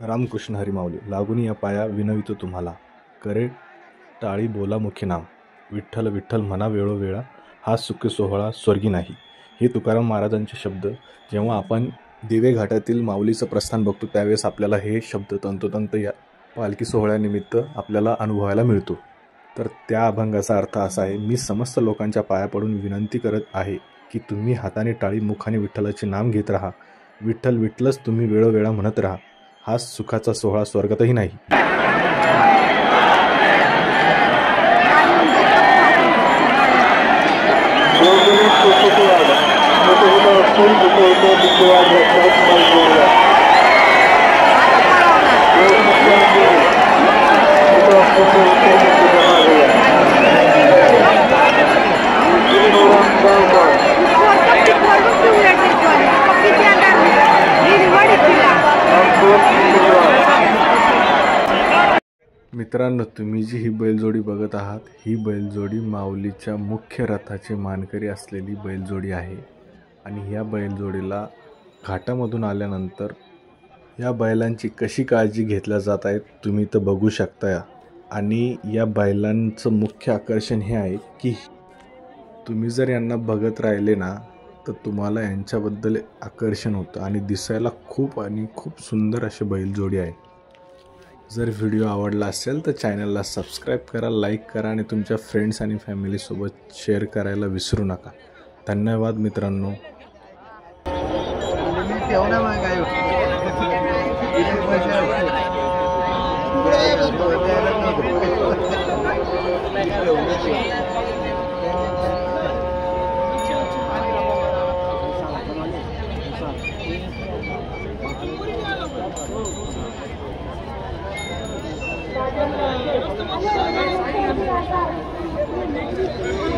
रामकृष्ण हरी माऊली लागून या पाया विनवितो तुम्हाला. करे टाळी बोला मुख्य नाम. विठ्ठल विठ्ठल म्हणा वेळोवेळा हा सुख सोहळा स्वर्गी नाही. हे तुकाराम महाराजांचे शब्द जेव्हा आपण दिवे घाटातील माऊलीचं प्रस्थान बघतो त्यावेळेस आपल्याला हे शब्द तंतोतंत या पालखी सोहळ्यानिमित्त आपल्याला अनुभवायला मिळतो. तर त्या अभंगाचा अर्थ असा आहे मी समस्त लोकांच्या पाया पडून विनंती करत आहे की तुम्ही हाताने टाळी मुखाने विठ्ठलाचे नाम घेत राहा. विठ्ठल विठ्ठलच तुम्ही वेळोवेळा म्हणत राहा. हा सुखाचा सोहळा स्वर्गातही नाही. मित्रांनो तुम्ही जी ही बैलजोडी बघत आहात ही बैलजोडी माऊलीच्या मुख्य रथाचे मानकरी असलेली बैलजोडी आहे. आणि ह्या बैलजोडीला घाटामधून आल्यानंतर या बैलांची कशी काळजी घेतल्या जात आहेत तुम्ही तर बघू शकता आणि या बैलांचं मुख्य आकर्षण हे आहे की तुम्ही जर यांना बघत राहिले ना तर तुम्हाला यांच्याबद्दल आकर्षण होतं आणि दिसायला खूप आणि खूप सुंदर असे बैलजोडी आहे. जर व्हिडिओ आवडला असेल तर चॅनलला सबस्क्राईब करा लाईक करा आणि तुमच्या फ्रेंड्स आणि फॅमिलीसोबत शेअर करायला विसरू नका. धन्यवाद मित्रांनो. Thank you.